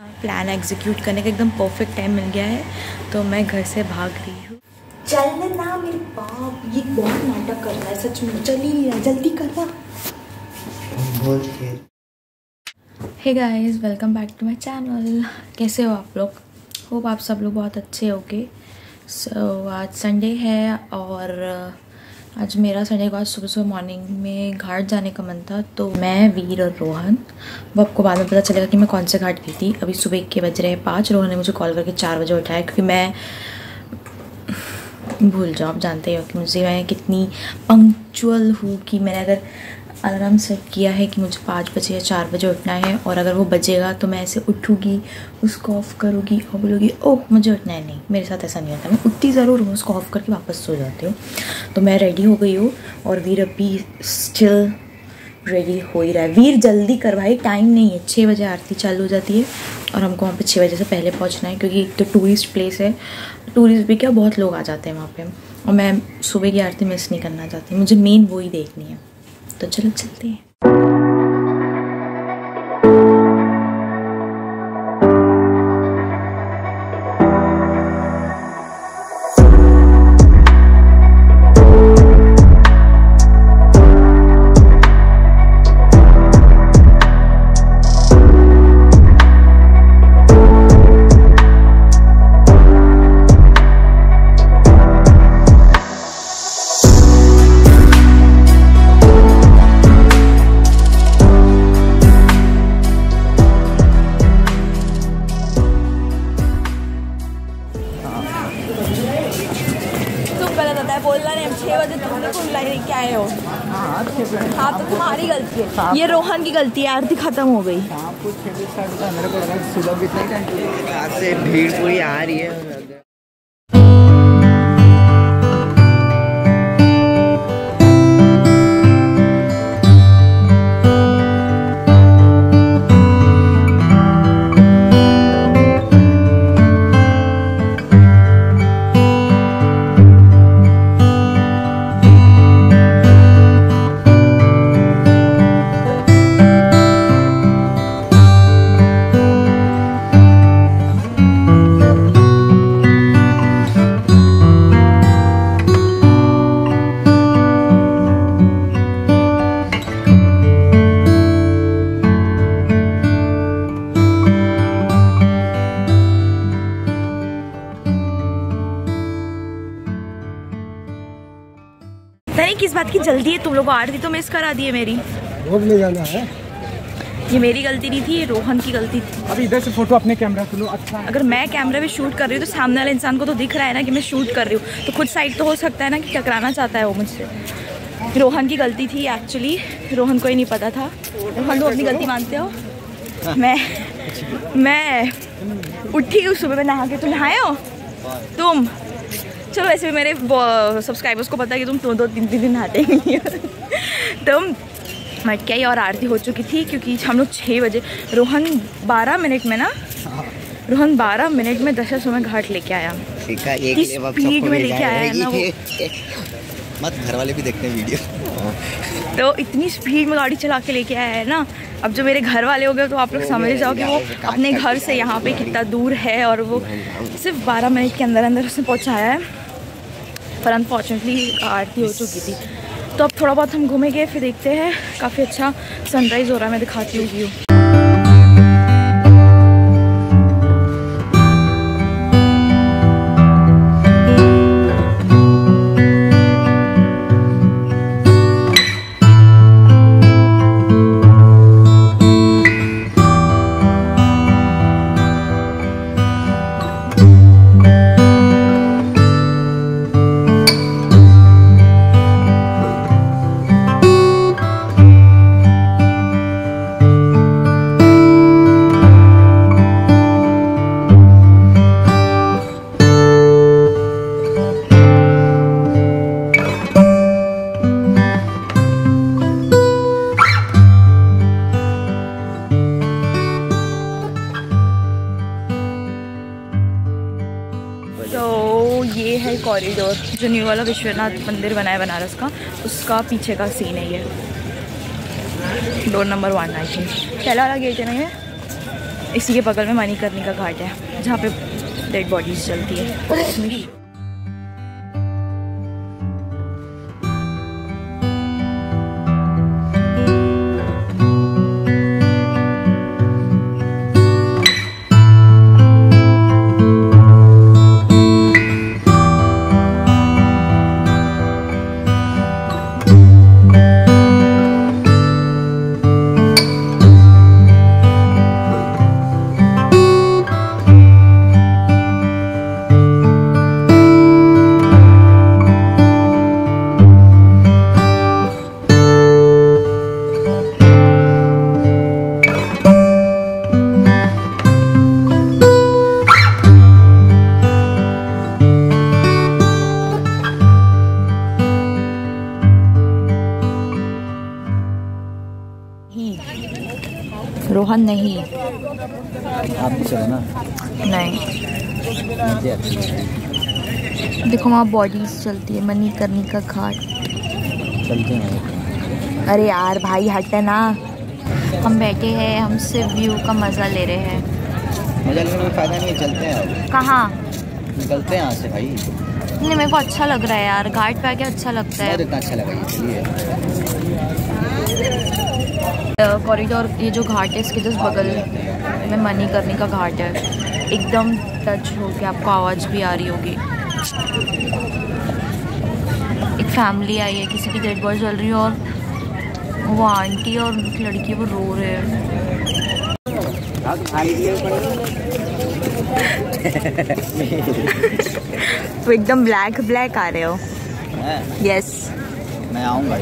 Plan execute करने का एकदम परफेक्ट टाइम मिल गया है तो मैं घर से भाग रही हूँ। चल ना मेरे बाप ये बहुत नाटक कर रहा है? सच में चल ही नहीं रहा जल्दी कर रहा hey guys welcome back to my channel कैसे हो आप लोग? होप आप सब लोग बहुत अच्छे होगे। सो so, आज संडे है और आज मेरा संडे को आज सुबह सुबह मॉर्निंग में घाट जाने का मन था तो मैं, वीर और रोहन, वो आपको बाद में पता चलेगा कि मैं कौन से घाट गई थी। अभी सुबह के बज रहे हैं पाँच, रोहन ने मुझे कॉल करके चार बजे उठाया, क्योंकि मैं भूल जाओ आप जानते हो कि मुझे मैं कितनी पंक्चुअल हूँ कि मैंने अगर अलार्म सेट किया है कि मुझे पाँच बजे या चार बजे उठना है और अगर वो बजेगा तो मैं ऐसे उठूँगी, उसको ऑफ़ करूँगी और बोलूँगी, ओह, मुझे उठना है। नहीं, मेरे साथ ऐसा नहीं होता। मैं उठती ज़रूर हूँ, उसको ऑफ़ करके वापस सो जाती हूँ। तो मैं रेडी हो गई हूँ और वीर अभी स्टिल रेडी हो ही रहा है। वीर, जल्दी कर भाई टाइम नहीं है। छः बजे आरती चालू हो जाती है और हमको वहाँ पे छः बजे से पहले पहुँचना है क्योंकि एक तो टूरिस्ट प्लेस है। टूरिस्ट भी क्या, बहुत लोग आ जाते हैं वहाँ पे। और मैं सुबह की आरती मिस नहीं करना चाहती। मुझे मेन वो ही देखनी है। तो चलो चलते हैं। ये रोहन की गलती है आरती खत्म हो गई। भीड़ पूरी आ रही है। जल्दी है तुम लोग आरती तो मिस करा दी है मेरी में जाना है? ये मेरी गलती नहीं थी ये रोहन की गलती थी। अभी इधर से फ़ोटो अपने कैमरा से लो अच्छा अगर मैं कैमरे में शूट कर रही हूँ तो सामने वाले इंसान को तो दिख रहा है ना कि मैं शूट कर रही हूँ। तो खुद साइड तो हो सकता है ना कि टकराना चाहता है वो मुझसे। रोहन की गलती थी एक्चुअली रोहन को ही नहीं पता था। रोहन तो अपनी गलती मानते हो? मैं मैं उठी हूँ सुबह में नहा के। तुम नहाए हो? तुम? चलो वैसे भी मेरे सब्सक्राइबर्स को पता है कि तुम दो दो तीन तीन दिन आते ही तुम मट गई और आरती हो चुकी थी क्योंकि हम लोग छः बजे रोहन बारह मिनट में ना रोहन बारह मिनट में दशा समय घाट लेके आया। ठीक है एक किस स्पीड में लेके आया ना वो। मत घर वाले भी देखते हैं वीडियो। तो इतनी स्पीड में गाड़ी चला के लेके आया है ना। अब जो मेरे घर वाले हो गए तो आप लोग समझ जाओ कि वो अपने घर से यहाँ पे कितना दूर है और वो सिर्फ़ बारह मिनट के अंदर अंदर उसने पहुँचाया है। पर अनफॉर्चुनेटली आरती हो चुकी थी। तो अब थोड़ा बहुत हम घूमेंगे, फिर देखते हैं। काफ़ी अच्छा सनराइज़ हो रहा है, मैं दिखाती हूँ व्यू तो ये है कॉरिडोर, जो न्यू वाला विश्वनाथ मंदिर बना है बनारस का, उसका पीछे का सीन है ये। Door number one I think पहला वाला गेट है ना ये? इसी के बगल में मणिकर्णी का घाट है, जहाँ पे डेड बॉडीज चलती है। रोहन नहीं। आप भी चलो ना नहीं। देखो वहाँ बॉडीज चलती है मणिकर्णी का घाट चलते हैं अरे यार भाई हट है ना। हम बैठे हैं हम सिर्फ़ व्यू का मज़ा ले रहे हैं। मज़ा लेने में फ़ायदा नहीं चलते हैं। कहाँ? निकलते हैं यहाँ से भाई। नहीं मेरे को अच्छा लग रहा है यार घाट पे आके अच्छा लगता है। अच्छा लगा ये कॉरिडोर ये जो घाट है इसके जस्ट बगल में मनी करने का घाट है। एकदम टच हो के आपको आवाज़ भी आ रही होगी। एक फैमिली आई है किसी की डेड बॉडी चल रही है और वो आंटी और उनकी लड़की वो रो रहे हैं। तो एकदम ब्लैक ब्लैक आ रहे हो। हैं? यस मैं आऊँगा।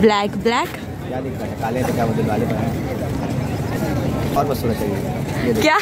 ब्लैक ब्लैक क्या दिक्कत है? काले थे क्या बोलते काले पर और बस थोड़ा चाहिए। ये क्या?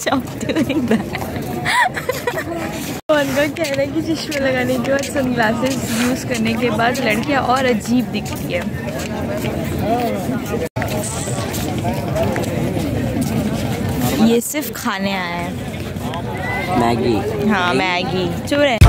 Stop doing that. उनका कहना है कि चश्मे लगाने के बाद सनग्लासेस यूज़ करने के बाद लड़कियाँ और अजीब दिखती है। ये सिर्फ़ खाने आए हैं। मैगी। हाँ मैगी। चुप रहे।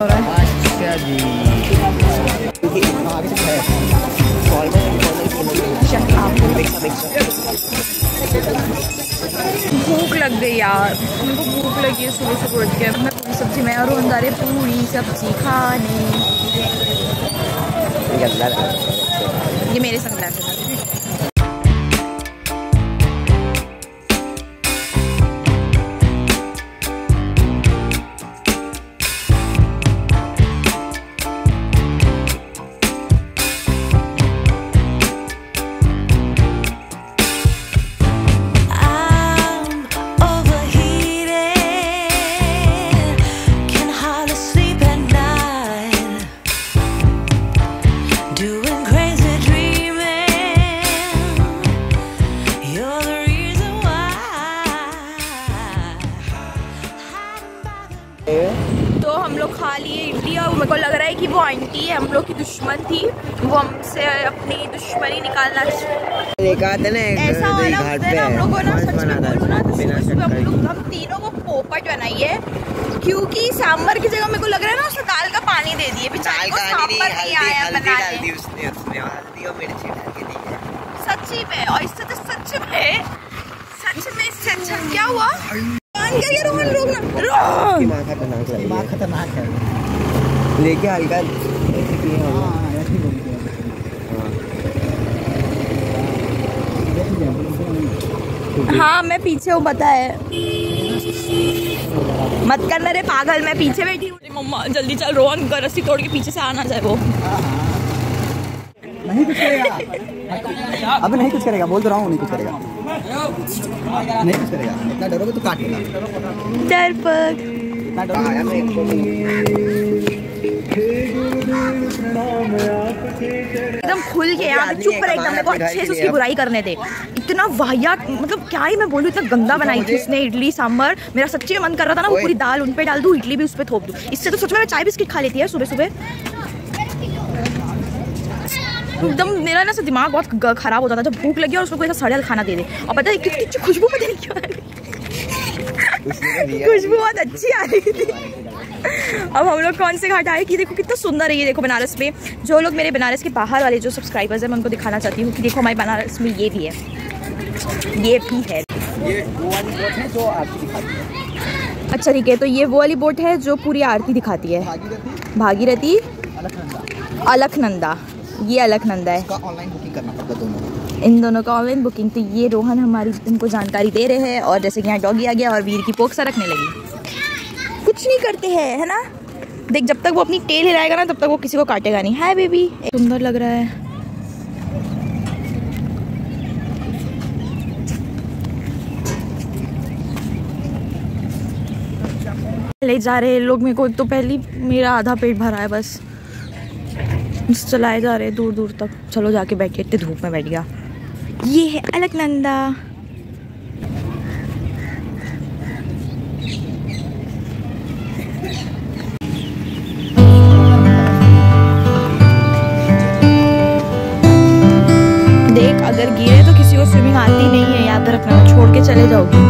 भूख लग गई यार। उनको भूख लगी है सुबह सुबह उठ के। मैं पूरी सब्ज़ी मैं और अंदर पूरी सब्ज़ी खाने। ये मेरे सनग्लासेस आंटी हम लोग की दुश्मन थी। वो हमसे अपनी दुश्मनी निकालना देखा था ना ऐसा वाला हम लोगों ने सच में बोलूँ ना तो सुबह सुबह हम लोग हम तीनों को पोपट बनाई है। क्योंकि सांबर की जगह मेरे को लग रहा है ना उसने दाल का पानी दे दिए बेचारी को सांबर नहीं आया बनाने। उसने उसने हल्दी और मिर्ची डाल के दी है। सच्ची में और इससे तो सच में सच में इससे अच्छा क्या हुआ? रोहन रोकना खतरनाक है। लेके हल्का हाँ मैं पीछे हूँ पता है। मत करना रे पागल मैं पीछे बैठी हूँ। मम्मा जल्दी चल रोहन रस्सी तोड़ के पीछे से आना जाए वो। नहीं कुछ करेगा। अब नहीं कुछ करेगा बोल तो रहा हूँ नहीं कुछ करेगा। नहीं कुछ करेगा। इतना डरोगे तो काट लेगा डरपक एकदम खुल के पे चुप रहे एकदम मेरे को अच्छे से उसकी बुराई करने दे इतना वाहियात मतलब क्या ही मैं बोलूँ इतना गंदा बनाई थी उसने इडली सांबर मेरा सच्ची में मन कर रहा था ना वो पूरी दाल उन पे डाल दूँ इडली भी उस पे थोप दूँ। इससे तो सच में मैं चाय बिस्किट खा लेती है सुबह सुबह। एकदम मेरा ना से दिमाग बहुत खराब होता था जब भूख लगी और उसको कोई ऐसा खाना दे दे। और पता है कितनी अच्छी खुशबू पता नहीं क्यों खुशबू बहुत अच्छी आ रही थी। अब हम लोग कौन से घाट आए? कि देखो कितना सुंदर है ये देखो बनारस में। जो लोग मेरे बनारस के बाहर वाले जो सब्सक्राइबर्स हैं मैं उनको दिखाना चाहती हूँ कि देखो हमारे बनारस में ये भी है। ये भी है। ये वो वाली बोट है जो आपकी दिखाती है। अच्छा ठीक है तो ये वो वाली बोट है जो पूरी आरती दिखाती है। भागीरथी? अलखनंदा ये अलखनंदा है। ऑनलाइन बुकिंग करना पड़ता दोनों इन दोनों का ऑनलाइन बुकिंग तो ये रोहन हमारी इनको जानकारी दे रहे हैं और जैसे कि यहाँ डॉगी आ गया और वीर की पोक सा रखने लगी। कुछ नहीं करते हैं, है ना? देख, जब तक वो अपनी टेल हिलाएगा ना, तब तक वो किसी को काटेगा नहीं। हाय बेबी सुंदर लग रहा है। ले जा रहे हैं लोग, मेरे को तो पहले मेरा आधा पेट भरा है बस। बस चलाए जा रहे हैं दूर दूर तक। चलो जाके बैठे, इतने धूप में बैठ गया। ये है अलकनंदा। देख, अगर गिरे तो किसी को स्विमिंग आती नहीं है, याद रखना, छोड़ के चले जाओगे।